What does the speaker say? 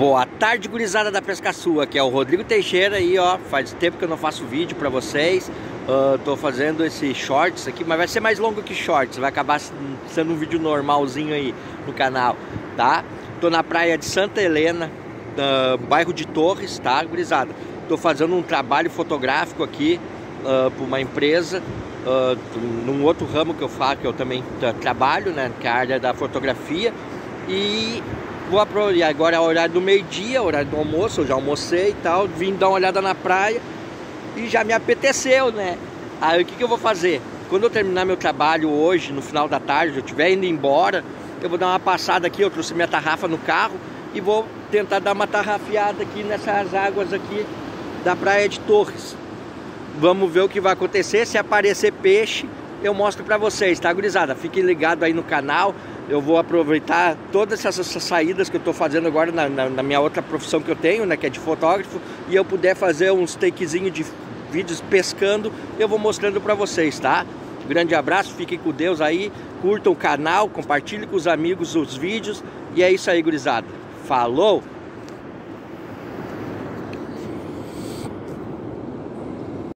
Boa tarde, gurizada da Pesca Sua, que é o Rodrigo Teixeira aí, ó. Faz tempo que eu não faço vídeo pra vocês. Uh, tô fazendo esse shorts aqui, mas vai ser mais longo que shorts. Vai acabar sendo um vídeo normalzinho aí no canal, tá? Tô na praia de Santa Helena, uh, bairro de Torres, tá, gurizada? Tô fazendo um trabalho fotográfico aqui uh, pra uma empresa. Uh, num outro ramo que eu faço, que eu também trabalho, né, que é a área da fotografia. E Vou aproveitar, agora é o horário do meio-dia, horário do almoço, eu já almocei e tal, vim dar uma olhada na praia e já me apeteceu, né? Aí o que, que eu vou fazer? Quando eu terminar meu trabalho hoje, no final da tarde, eu estiver indo embora, eu vou dar uma passada aqui, eu trouxe minha tarrafa no carro e vou tentar dar uma tarrafiada aqui nessas águas aqui da praia de Torres. Vamos ver o que vai acontecer, se aparecer peixe, eu mostro para vocês, tá gurizada? Fiquem ligados aí no canal, eu vou aproveitar todas essas saídas que eu estou fazendo agora na, na, na, minha outra profissão que eu tenho, né, que é de fotógrafo, e eu puder fazer uns takezinhos de vídeos pescando, eu vou mostrando para vocês, tá? Grande abraço, fiquem com Deus aí, curtam o canal, compartilhem com os amigos os vídeos, e é isso aí, gurizada. Falou!